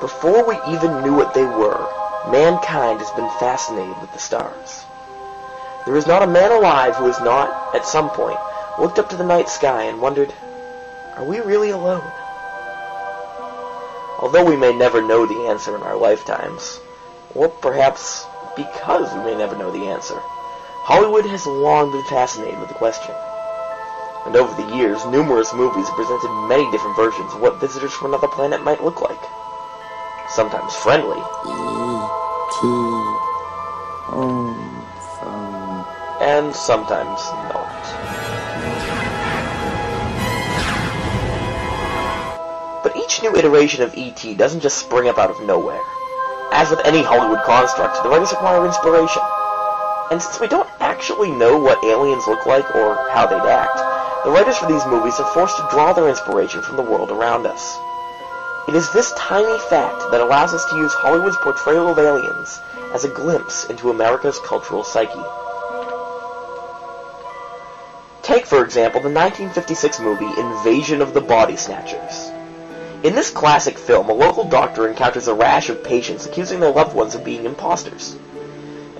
Before we even knew what they were, mankind has been fascinated with the stars. There is not a man alive who has not, at some point, looked up to the night sky and wondered, are we really alone? Although we may never know the answer in our lifetimes, or perhaps because we may never know the answer, Hollywood has long been fascinated with the question. And over the years, numerous movies have presented many different versions of what visitors from another planet might look like. Sometimes friendly. E.T. home phone. And sometimes not. But each new iteration of E.T. doesn't just spring up out of nowhere. As with any Hollywood construct, the writers require inspiration. And since we don't actually know what aliens look like or how they'd act, the writers for these movies are forced to draw their inspiration from the world around us. It is this tiny fact that allows us to use Hollywood's portrayal of aliens as a glimpse into America's cultural psyche. Take, for example, the 1956 movie Invasion of the Body Snatchers. In this classic film, a local doctor encounters a rash of patients accusing their loved ones of being imposters.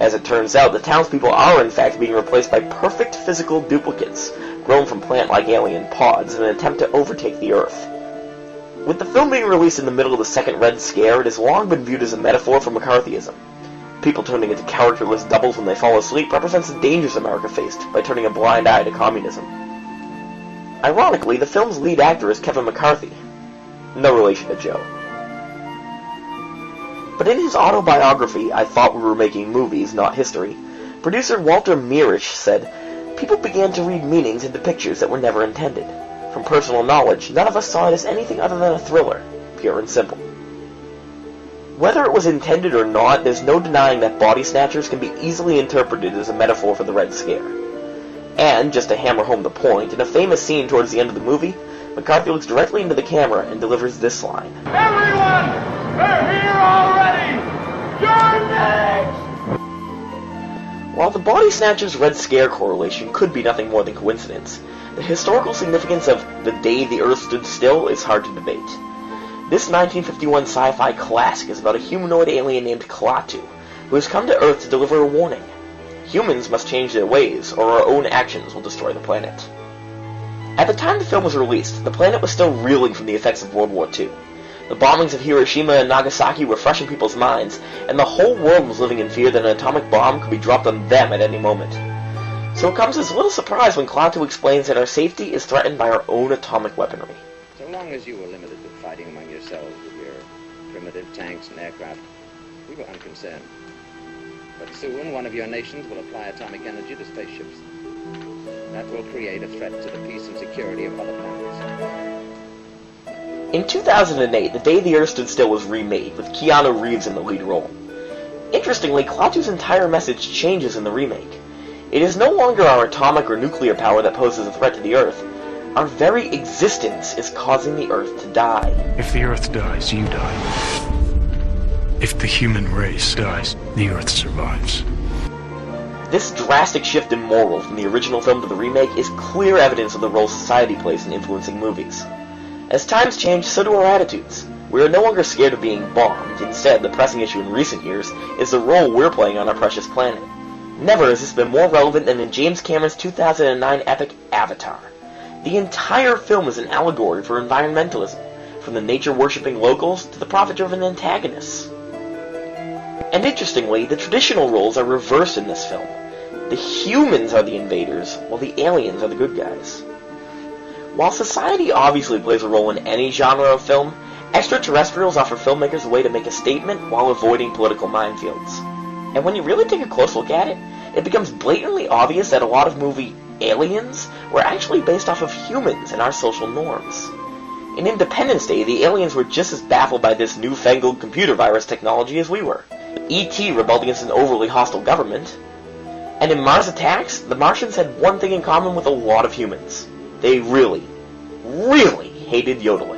As it turns out, the townspeople are in fact being replaced by perfect physical duplicates, grown from plant-like alien pods in an attempt to overtake the Earth. With the film being released in the middle of the Second Red Scare, it has long been viewed as a metaphor for McCarthyism. People turning into characterless doubles when they fall asleep represents the dangers America faced by turning a blind eye to communism. Ironically, the film's lead actor is Kevin McCarthy, no relation to Joe. But in his autobiography, I Thought We Were Making Movies, Not History, producer Walter Mirisch said, People began to read meanings into pictures that were never intended. From personal knowledge, none of us saw it as anything other than a thriller, pure and simple. Whether it was intended or not, there's no denying that body snatchers can be easily interpreted as a metaphor for the Red Scare. And, just to hammer home the point, in a famous scene towards the end of the movie, McCarthy looks directly into the camera and delivers this line. Everyone! They're here already! You're next! While the Body Snatchers Red Scare correlation could be nothing more than coincidence, the historical significance of The Day the Earth Stood Still is hard to debate. This 1951 sci-fi classic is about a humanoid alien named Klaatu, who has come to Earth to deliver a warning. Humans must change their ways, or our own actions will destroy the planet. At the time the film was released, the planet was still reeling from the effects of World War II. The bombings of Hiroshima and Nagasaki were fresh in people's minds, and the whole world was living in fear that an atomic bomb could be dropped on them at any moment. So it comes as little surprise when Klaatu explains that our safety is threatened by our own atomic weaponry. So long as you were limited to fighting among yourselves with your primitive tanks and aircraft, we were unconcerned. But soon one of your nations will apply atomic energy to spaceships. That will create a threat to the peace and security of other planets. In 2008, The Day the Earth Stood Still was remade, with Keanu Reeves in the lead role. Interestingly, Klaatu's entire message changes in the remake. It is no longer our atomic or nuclear power that poses a threat to the Earth. Our very existence is causing the Earth to die. If the Earth dies, you die. If the human race dies, the Earth survives. This drastic shift in moral from the original film to the remake is clear evidence of the role society plays in influencing movies. As times change, so do our attitudes. We are no longer scared of being bombed. Instead, the pressing issue in recent years is the role we're playing on our precious planet. Never has this been more relevant than in James Cameron's 2009 epic Avatar. The entire film is an allegory for environmentalism, from the nature-worshipping locals to the profit-driven antagonists. And interestingly, the traditional roles are reversed in this film. The humans are the invaders, while the aliens are the good guys. While society obviously plays a role in any genre of film, extraterrestrials offer filmmakers a way to make a statement while avoiding political minefields. And when you really take a close look at it, it becomes blatantly obvious that a lot of movie aliens were actually based off of humans and our social norms. In Independence Day, the aliens were just as baffled by this newfangled computer virus technology as we were. E.T. rebelled against an overly hostile government. And in Mars Attacks, the Martians had one thing in common with a lot of humans. They really, really hated yodeling.